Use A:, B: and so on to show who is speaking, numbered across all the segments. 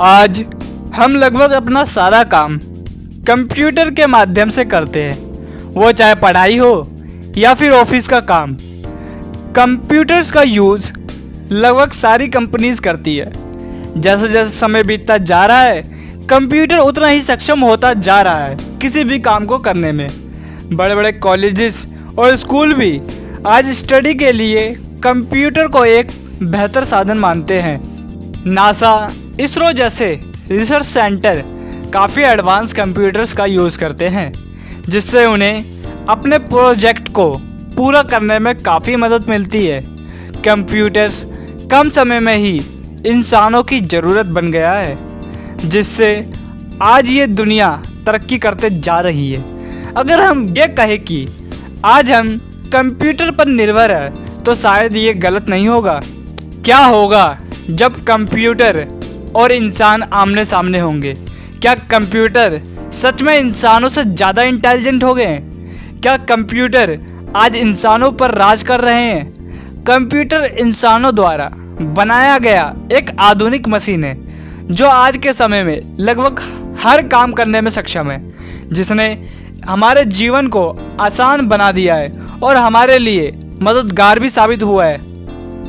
A: आज हम लगभग अपना सारा काम कंप्यूटर के माध्यम से करते हैं। वो चाहे पढ़ाई हो या फिर ऑफ़िस का काम कंप्यूटर्स का यूज़ लगभग सारी कंपनीज़ करती है। जैसे जैसे समय बीतता जा रहा है कंप्यूटर उतना ही सक्षम होता जा रहा है किसी भी काम को करने में। बड़े बड़े कॉलेजेस और स्कूल भी आज स्टडी के लिए कंप्यूटर को एक बेहतर साधन मानते हैं। नासा इसरो जैसे रिसर्च सेंटर काफ़ी एडवांस कंप्यूटर्स का यूज़ करते हैं, जिससे उन्हें अपने प्रोजेक्ट को पूरा करने में काफ़ी मदद मिलती है। कंप्यूटर्स कम समय में ही इंसानों की ज़रूरत बन गया है, जिससे आज ये दुनिया तरक्की करते जा रही है। अगर हम ये कहें कि आज हम कंप्यूटर पर निर्भर है तो शायद ये गलत नहीं होगा। क्या होगा जब कंप्यूटर और इंसान आमने सामने होंगे। क्या कंप्यूटर सच में इंसानों से ज़्यादा इंटेलिजेंट हो गए हैं? क्या कंप्यूटर आज इंसानों पर राज कर रहे हैं? कंप्यूटर इंसानों द्वारा बनाया गया एक आधुनिक मशीन है, जो आज के समय में लगभग हर काम करने में सक्षम है, जिसने हमारे जीवन को आसान बना दिया है और हमारे लिए मददगार भी साबित हुआ है।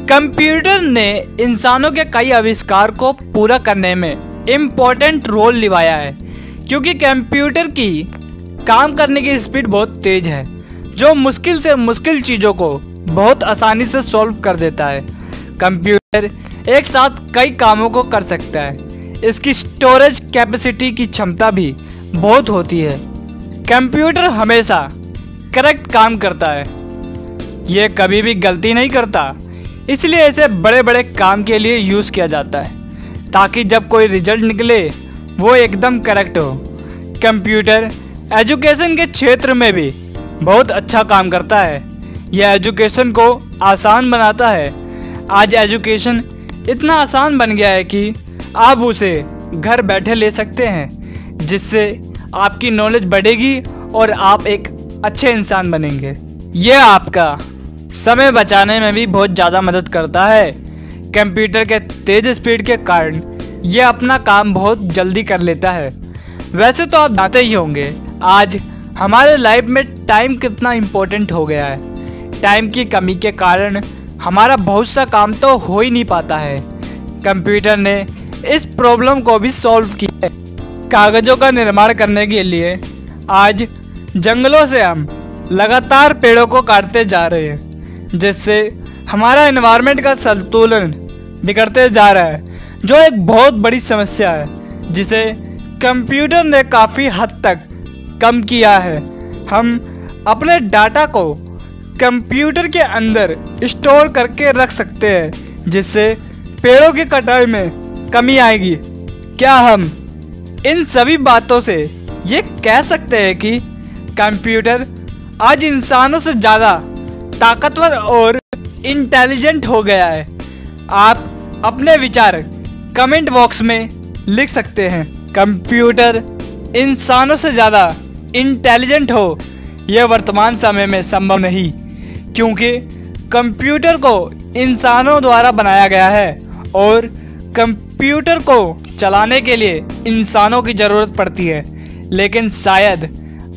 A: कंप्यूटर ने इंसानों के कई आविष्कार को पूरा करने में इम्पोर्टेंट रोल निभाया है, क्योंकि कंप्यूटर की काम करने की स्पीड बहुत तेज है, जो मुश्किल से मुश्किल चीज़ों को बहुत आसानी से सॉल्व कर देता है। कंप्यूटर एक साथ कई कामों को कर सकता है। इसकी स्टोरेज कैपेसिटी की क्षमता भी बहुत होती है। कंप्यूटर हमेशा करेक्ट काम करता है। ये कभी भी गलती नहीं करता। इसलिए इसे बड़े बड़े काम के लिए यूज़ किया जाता है, ताकि जब कोई रिज़ल्ट निकले, वो एकदम करेक्ट हो। कंप्यूटर एजुकेशन के क्षेत्र में भी बहुत अच्छा काम करता है। यह एजुकेशन को आसान बनाता है। आज एजुकेशन इतना आसान बन गया है कि आप उसे घर बैठे ले सकते हैं, जिससे आपकी नॉलेज बढ़ेगी और आप एक अच्छे इंसान बनेंगे। यह आपका समय बचाने में भी बहुत ज़्यादा मदद करता है। कंप्यूटर के तेज स्पीड के कारण यह अपना काम बहुत जल्दी कर लेता है। वैसे तो आप जानते ही होंगे, आज हमारे लाइफ में टाइम कितना इम्पोर्टेंट हो गया है। टाइम की कमी के कारण हमारा बहुत सा काम तो हो ही नहीं पाता है। कंप्यूटर ने इस प्रॉब्लम को भी सॉल्व किया है। कागज़ों का निर्माण करने के लिए आज जंगलों से हम लगातार पेड़ों को काटते जा रहे हैं। जिससे हमारा इन्वायरमेंट का संतुलन बिगड़ते जा रहा है, जो एक बहुत बड़ी समस्या है, जिसे कंप्यूटर ने काफ़ी हद तक कम किया है। हम अपने डाटा को कंप्यूटर के अंदर स्टोर करके रख सकते हैं, जिससे पेड़ों की कटाई में कमी आएगी। क्या हम इन सभी बातों से ये कह सकते हैं कि कंप्यूटर आज इंसानों से ज़्यादा ताकतवर और इंटेलिजेंट हो गया है। आप अपने विचार कमेंट बॉक्स में लिख सकते हैं। कंप्यूटर इंसानों से ज़्यादा इंटेलिजेंट हो, यह वर्तमान समय में संभव नहीं, क्योंकि कंप्यूटर को इंसानों द्वारा बनाया गया है और कंप्यूटर को चलाने के लिए इंसानों की ज़रूरत पड़ती है। लेकिन शायद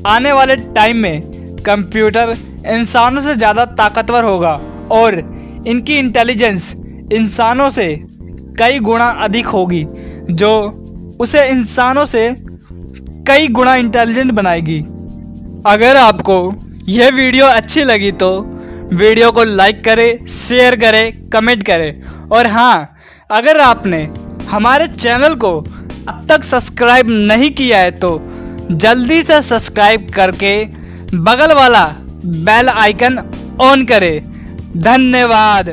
A: आने वाले टाइम में कंप्यूटर इंसानों से ज़्यादा ताकतवर होगा और इनकी इंटेलिजेंस इंसानों से कई गुना अधिक होगी, जो उसे इंसानों से कई गुना इंटेलिजेंट बनाएगी। अगर आपको यह वीडियो अच्छी लगी तो वीडियो को लाइक करें शेयर करें कमेंट करें। और हाँ अगर आपने हमारे चैनल को अब तक सब्सक्राइब नहीं किया है तो जल्दी से सब्सक्राइब करके बगल वाला बेल आइकन ऑन करें। धन्यवाद।